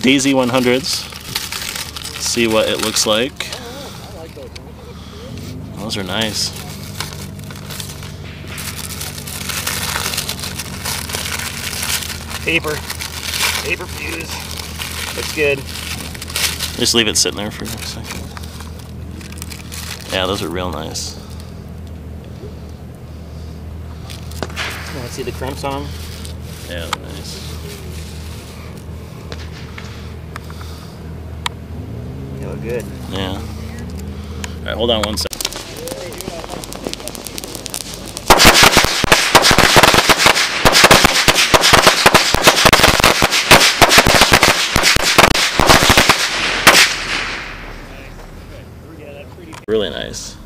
Daisy 100s. See what it looks like. Those are nice. Paper. Paper fuse. Looks good. Just leave it sitting there for a second. Yeah, those are real nice. Want to see the crimps on them. Yeah, they're nice. good. Yeah. All right, hold on one second. Really nice.